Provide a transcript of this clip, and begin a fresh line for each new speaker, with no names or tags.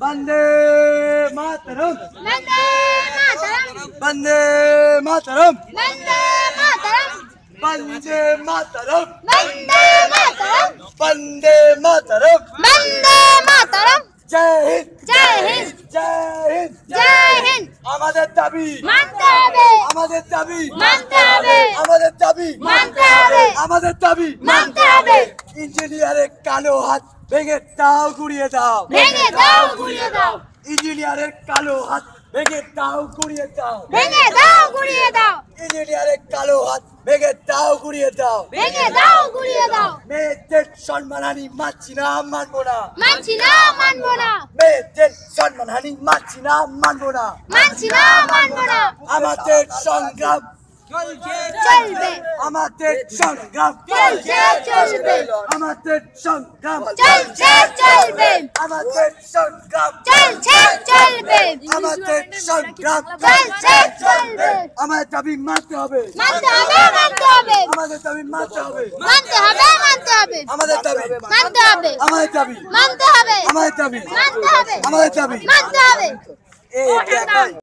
বন্দে মাতরম
বন্দে মাতরম
বন্দে মাতরম
বন্দে মাতরম
বন্দে মাতরম
বন্দে মাতরম
বন্দে মাতরম
বন্দে মাতরম
জয় হিন্দ
জয় হিন্দ
জয় হিন্দ
জয় হিন্দ
আমাদের দাবি
মানতে হবে
আমাদের দাবি
মানতে হবে
আমাদের দাবি
মানতে হবে
আমাদের দাবি
মানতে হবে
ইঞ্জিনিয়ারের কালো হাত ভেঙে দাও গুড়িয়ে দাও।
ভেঙে দাও গুড়িয়ে দাও।
ইঞ্জিনিয়ারের কালো হাত ভেঙে দাও গুড়িয়ে দাও।
ভেঙে দাও গুড়িয়ে দাও।
ইঞ্জিনিয়ারের কালো হাত ভেঙে দাও গুড়িয়ে দাও।
ভেঙে দাও গুড়িয়ে দাও।
মেয়েদের সম্মানহানি মানছি না মানবো না।
মানছি না মানবো না।
মেয়েদের সম্মানহানি মানছি না মানবো না।
মানছি না মানবো না।
আমাদের সংগ্রাম
চলবে।
আমাদের সংগ্রাম
চলছে চলবে।
আমাদের সংগ্রাম
চলছে চলবে।
আমাদের সংগ্রাম
চলছে চলবে।
আমাদের সংগ্রাম
চলছে চলবে।
আমাদের দাবি মানতে হবে।
মানতে হবে মানতে হবে।
আমাদের দাবি মানতে হবে।
মানতে হবে মানতে হবে।
আমাদের দাবি।
মানতে হবে।
আমাদের দাবি।
মানতে হবে।
আমাদের দাবি।
মানতে হবে।
আমাদের দাবি।
মানতে হবে।
এই